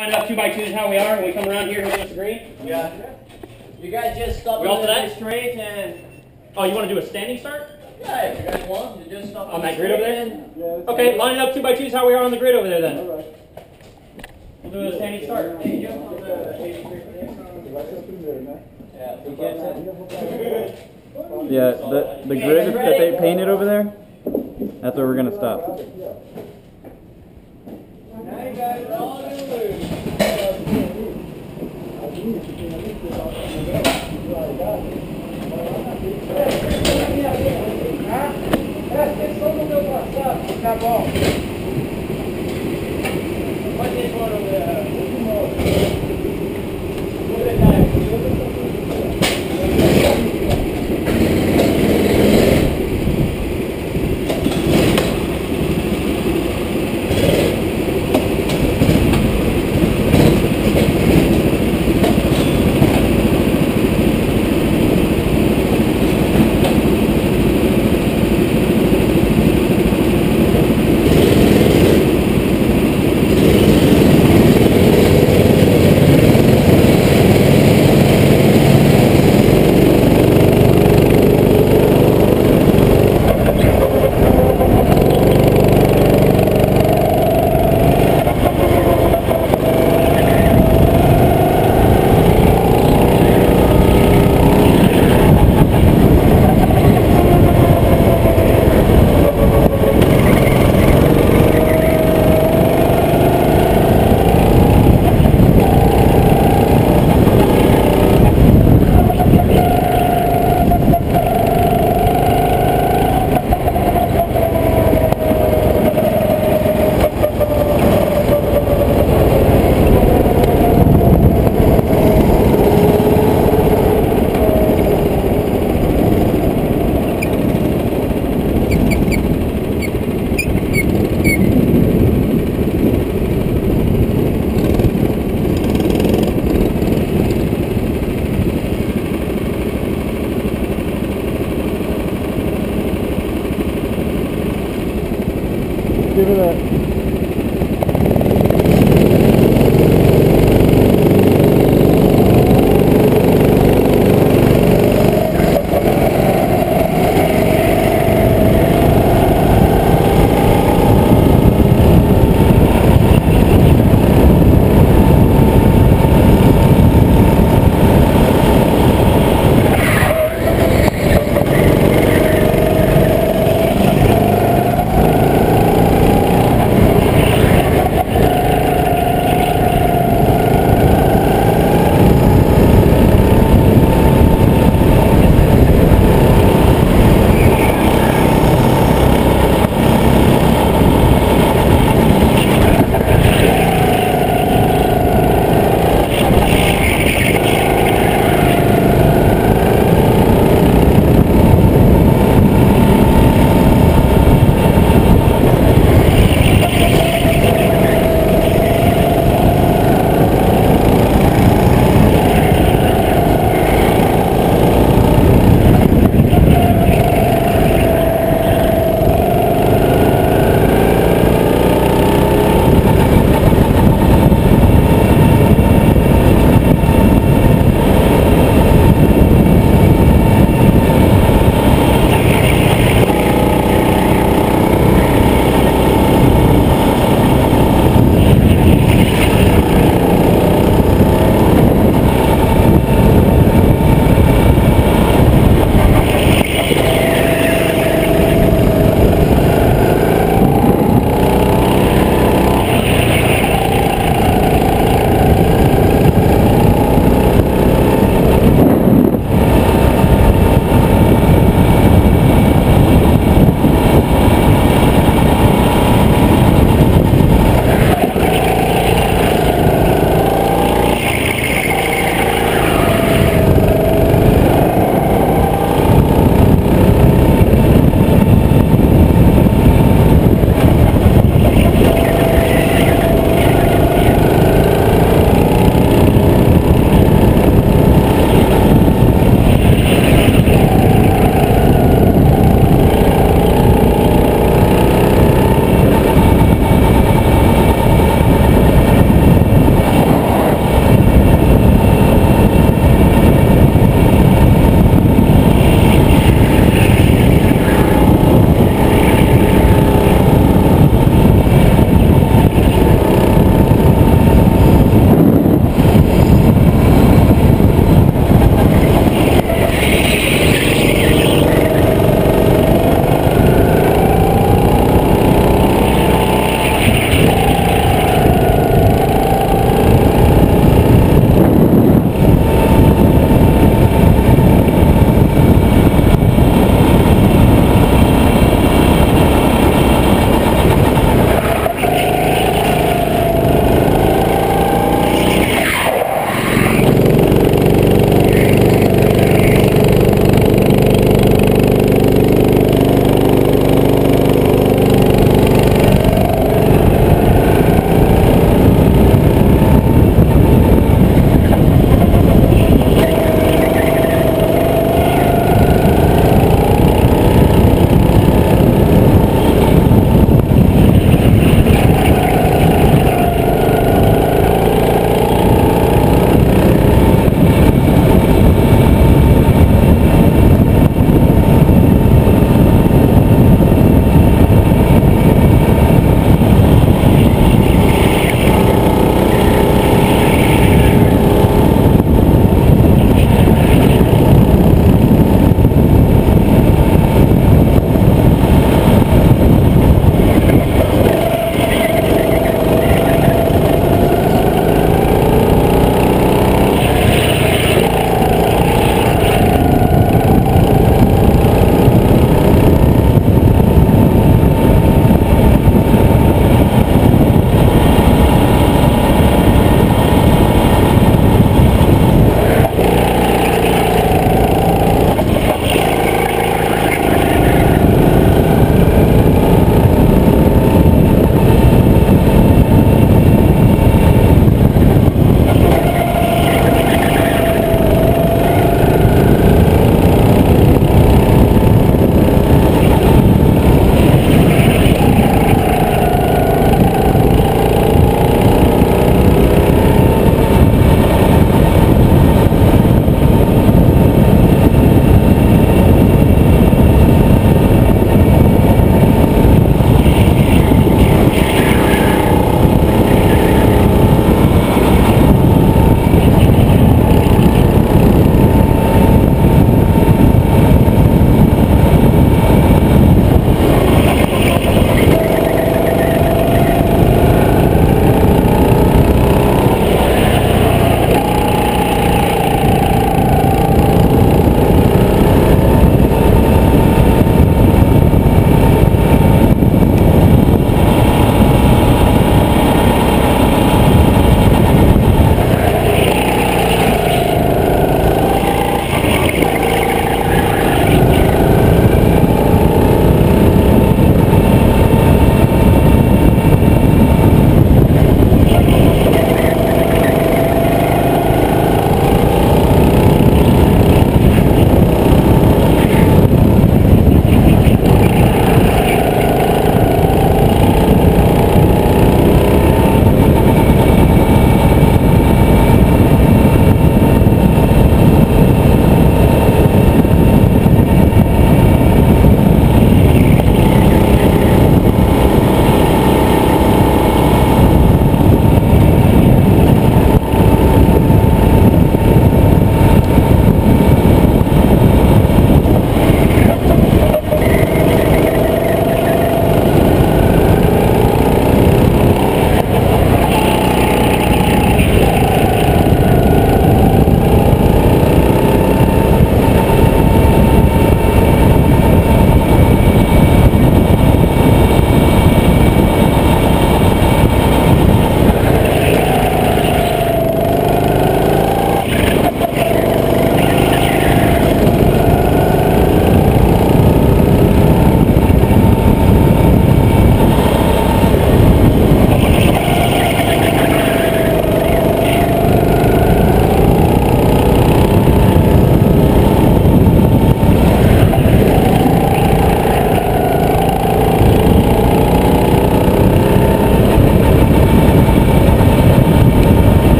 Line up two by two is how we are. When we come around here, who gets the green? Yeah. You guys just stop We all a little set? bit straight and Oh, you want to do a standing start? yeah, if you guys want, you just stop On a that grid over straight there? and- Okay, line it up two by two is how we are on the grid over there then. Alright. We'll do a standing start. Hey, jump on the 83 for this one. Right up in there, man. Yeah, we get it. Yeah, the, the grid that they painted over there, that's where we're gonna stop. Acabou.